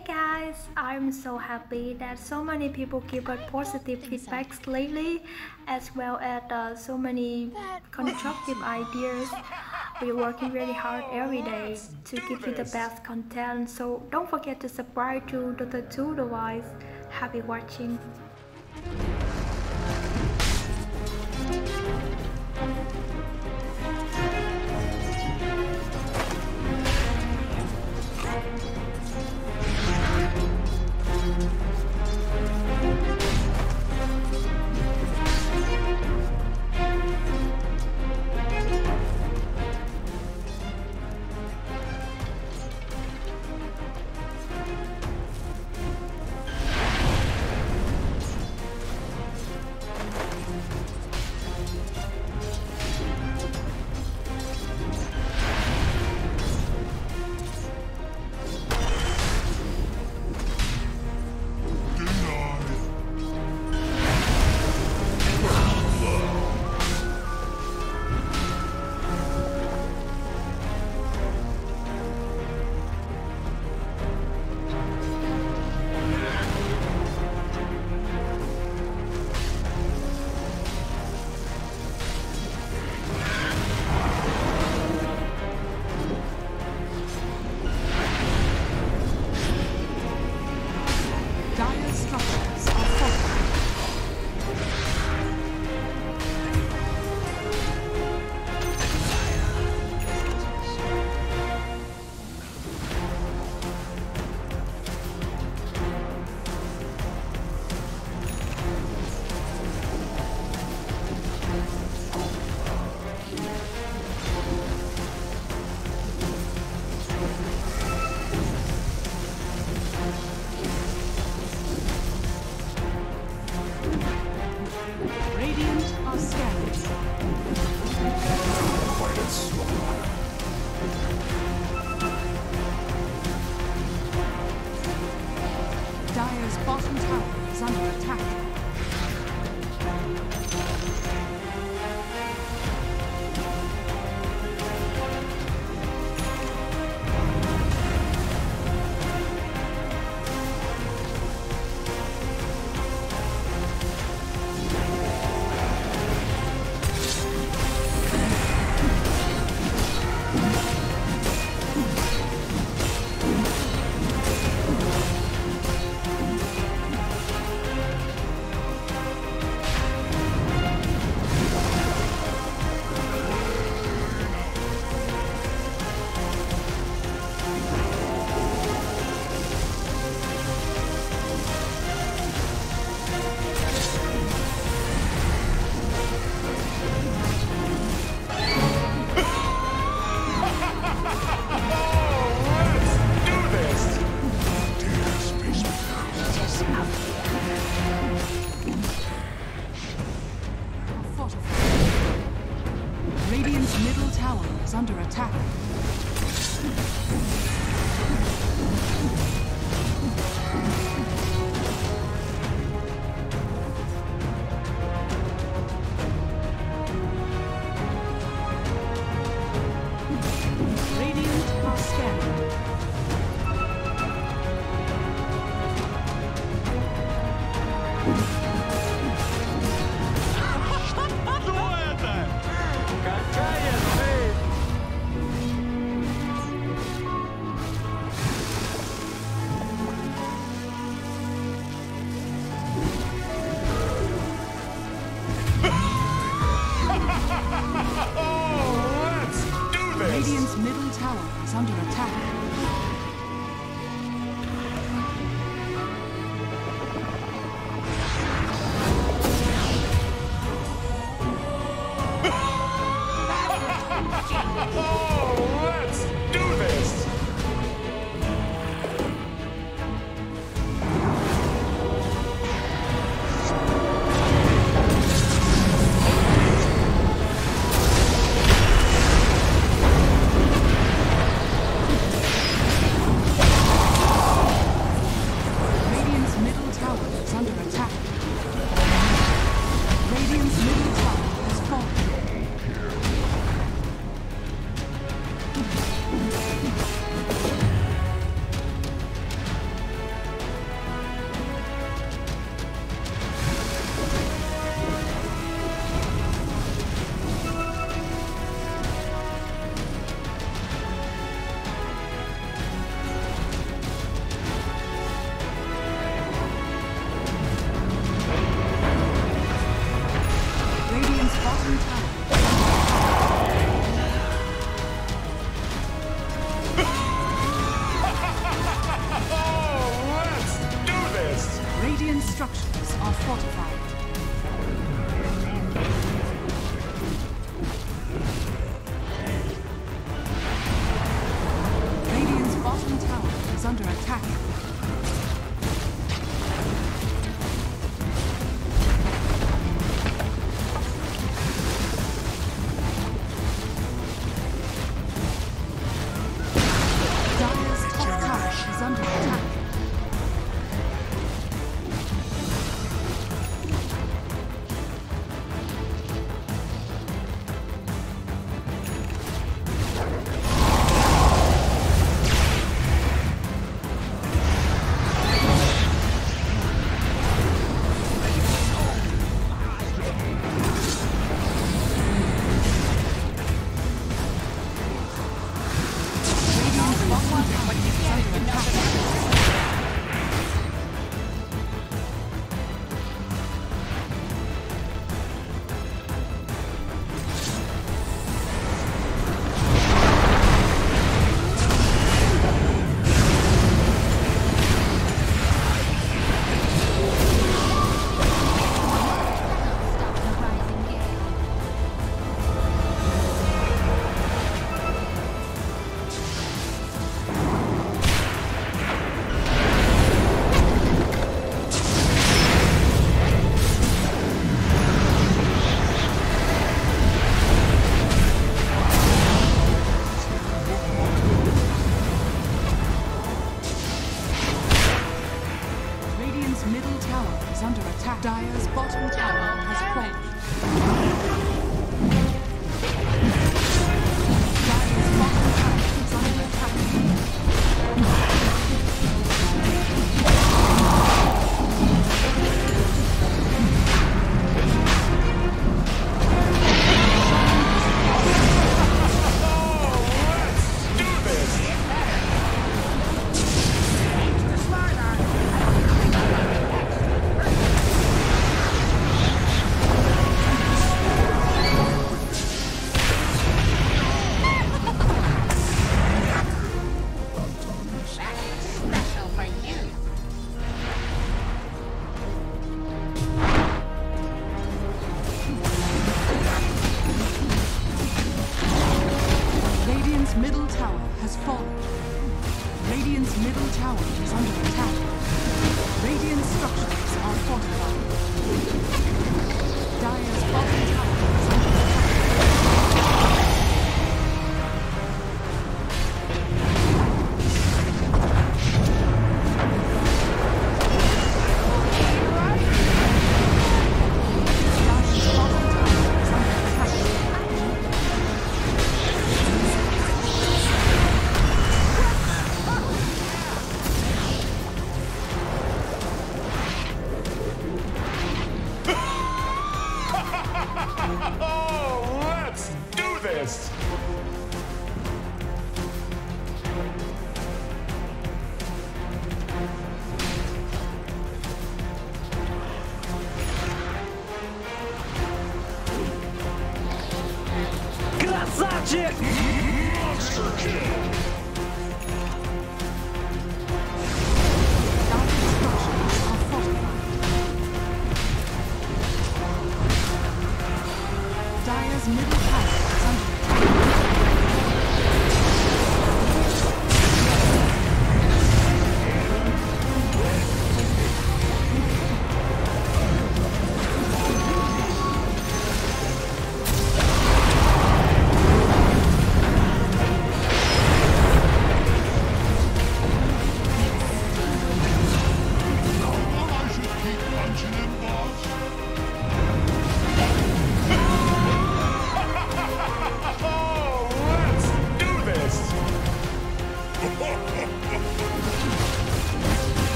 Hey guys, I'm so happy that so many people give us positive feedbacks lately, as well as uh, so many constructive ideas. We're working really hard every day to give you the best content, so don't forget to subscribe to Dota 2 Device. Happy watching! Ha ha ha ha! Attack. podcast. Monster Kill! middle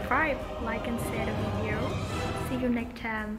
subscribe, like and share the video. See you next time.